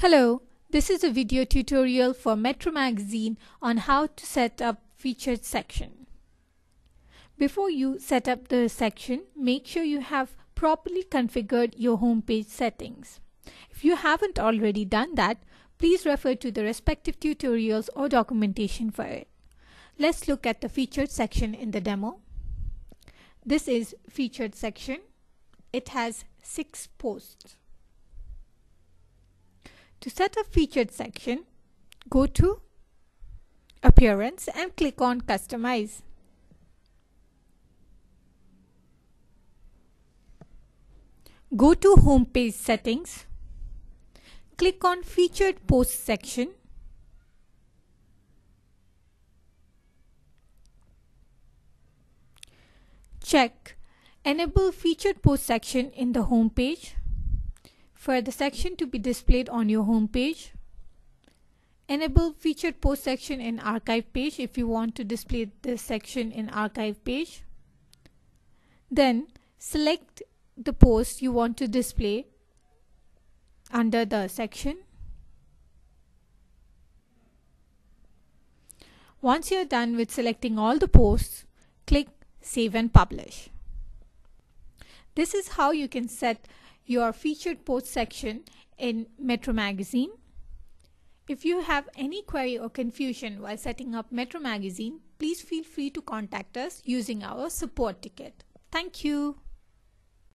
Hello, this is a video tutorial for Metro Magazine on how to set up featured section. Before you set up the section, make sure you have properly configured your homepage settings. If you haven't already done that, please refer to the respective tutorials or documentation for it. Let's look at the featured section in the demo. This is featured section. It has six posts. To set a featured section, go to Appearance and click on Customize. Go to Homepage Settings. Click on Featured Post section. Check Enable Featured Post section in the home page for the section to be displayed on your home page. Enable featured post section in archive page if you want to display this section in archive page. Then select the post you want to display under the section. Once you're done with selecting all the posts, click Save and Publish. This is how you can set your featured post section in Metro Magazine. If you have any query or confusion while setting up Metro Magazine, please feel free to contact us using our support ticket. Thank you.